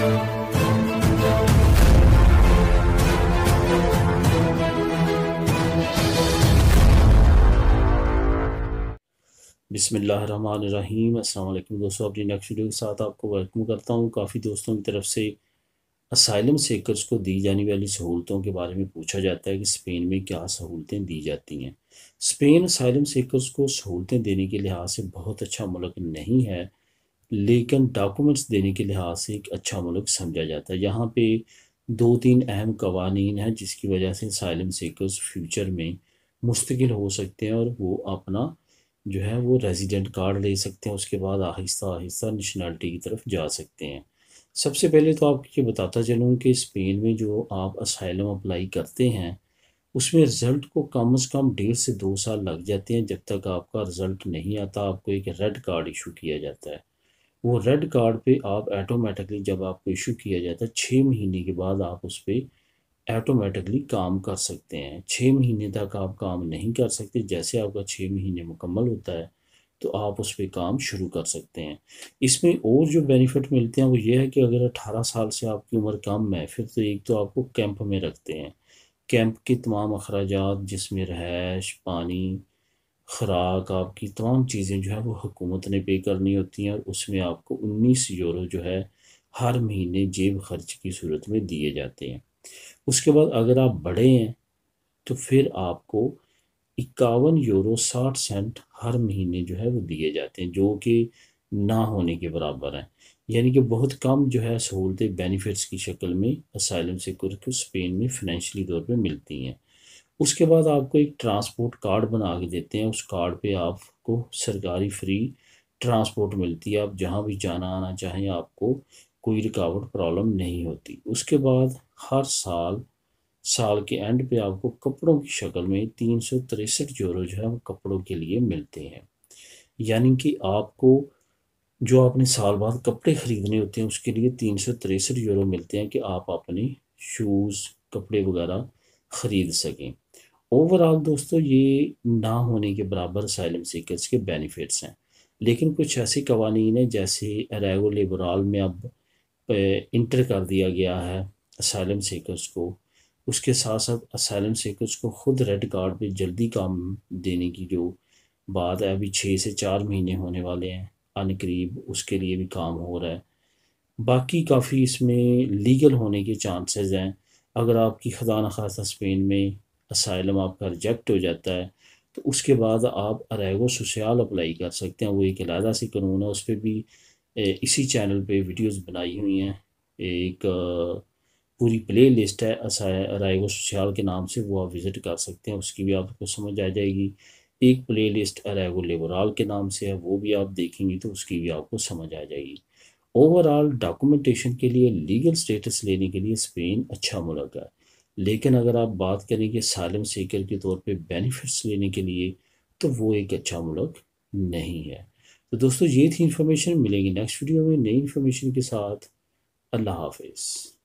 बिसमीम अल्लाम दोस्तों, अपनी नेक्स्ट वीडियो के साथ आपको वेलकम करता हूँ। काफ़ी दोस्तों की तरफ़ से असाइलम सेकर्स को दी जाने वाली सहूलतों के बारे में पूछा जाता है कि स्पेन में क्या सहूलतें दी जाती हैं। स्पेन असाइलम सेकर्स को सहूलतें देने के लिहाज से बहुत अच्छा मुल्क नहीं है। लेकिन डॉक्यूमेंट्स देने के लिहाज से एक अच्छा मुल्क समझा जाता है। यहाँ पे दो तीन अहम कवानीन हैं जिसकी वजह से असाइलम सेकर्स फ्यूचर में मुस्तकिल हो सकते हैं और वो अपना जो है वो रेजिडेंट कार्ड ले सकते हैं। उसके बाद आहिस्ता आहिस्ता नेशनलिटी की तरफ़ जा सकते हैं। सबसे पहले तो आपको ये बताता चलूँ कि स्पेन में जो आप असाइलम अप्लाई करते हैं, उसमें रिज़ल्ट को कम अज़ कम डेढ़ से दो साल लग जाते हैं जब तक आपका रिज़ल्ट नहीं आता। आपको एक रेड कार्ड इशू किया जाता है। वो रेड कार्ड पे आप ऐटोमेटिकली जब आपको इशू किया जाता है छः महीने के बाद आप उस पर ऐटोमेटिकली काम कर सकते हैं। छः महीने तक आप काम नहीं कर सकते, जैसे आपका छः महीने मुकम्मल होता है तो आप उस पर काम शुरू कर सकते हैं। इसमें और जो बेनिफिट मिलते हैं, वो ये है कि अगर 18 साल से आपकी उम्र कम है, फिर तो एक तो आपको कैंप में रखते हैं। कैंप के तमाम अखराज जिसमें रहायश पानी खुराक, आपकी तमाम चीज़ें जो है वो हुकूमत ने पे करनी होती हैं और उसमें आपको 19 यूरो जो है हर महीने जेब खर्च की सूरत में दिए जाते हैं। उसके बाद अगर आप बड़े हैं तो फिर आपको इक्यावन यूरो साठ सेंट हर महीने जो है वो दिए जाते हैं, जो कि ना होने के बराबर हैं। यानी कि बहुत कम जो है सहूलतें, बेनिफिट्स की शक्ल में, असाइलम से कुछ स्पेन में फिनेंशली तौर पे मिलती हैं। उसके बाद आपको एक ट्रांसपोर्ट कार्ड बना के देते हैं। उस कार्ड पे आपको सरकारी फ्री ट्रांसपोर्ट मिलती है। आप जहाँ भी जाना आना चाहें, आपको कोई रुकावट प्रॉब्लम नहीं होती। उसके बाद हर साल साल के एंड पे आपको कपड़ों की शक्ल में तीन सौ तिरसठ यूरो जो है वो कपड़ों के लिए मिलते हैं। यानी कि आपको जो आपने साल बाद कपड़े ख़रीदने होते हैं, उसके लिए तीन सौ तिरसठ यूरो मिलते हैं कि आप अपने शूज़ कपड़े वगैरह ख़रीद सकें। ओवरऑल दोस्तों, ये ना होने के बराबर साइलम सीकर्स के बेनिफिट्स हैं। लेकिन कुछ ऐसे कवानीन हैं, जैसे अरेगो लिबराल में अब इंटर कर दिया गया है असाइलम सीकर्स को। उसके साथ साथ असाइलम सीकर्स को ख़ुद रेड कार्ड पे जल्दी काम देने की जो बात है, अभी छः से चार महीने होने वाले हैं अन करीब उसके लिए भी काम हो रहा है। बाकी काफ़ी इसमें लीगल होने के चांसेस हैं। अगर आपकी खुदा न खासा स्पेन में असाइलम आपका रिजेक्ट हो जाता है तो उसके बाद आप अरेगो सोशल अप्लाई कर सकते हैं। वो एक अलहदा सी कानून है, उस पर भी इसी चैनल पे वीडियोस बनाई हुई हैं। एक पूरी प्ले लिस्ट है रायगो सोशल के नाम से, वो आप विज़िट कर सकते हैं। उसकी भी आपको समझ आ जाएगी। एक प्ले लिस्ट अरेगो लेबराल के नाम से है, वो भी आप देखेंगे तो उसकी भी आपको समझ आ जाएगी। ओवरऑल डॉक्यूमेंटेशन के लिए लीगल स्टेटस लेने के लिए स्पेन अच्छा मुल्क है। लेकिन अगर आप बात करें कि सालम सीकर के तौर पे बेनिफिट्स लेने के लिए तो वो एक अच्छा मुल्क नहीं है। तो दोस्तों, ये थी इन्फॉर्मेशन मिलेगी नेक्स्ट वीडियो में नई इन्फॉर्मेशन के साथ। अल्लाह हाफिज़।